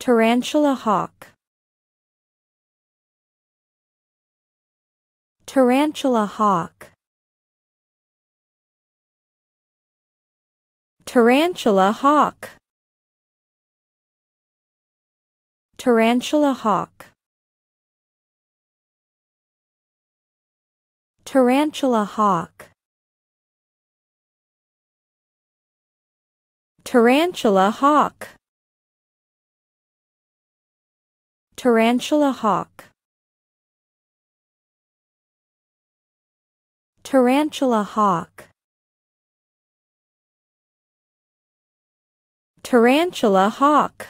Tarantula hawk. Tarantula hawk. Tarantula hawk. Tarantula hawk. Tarantula hawk. Tarantula hawk. Tarantula hawk. Tarantula hawk. Tarantula hawk.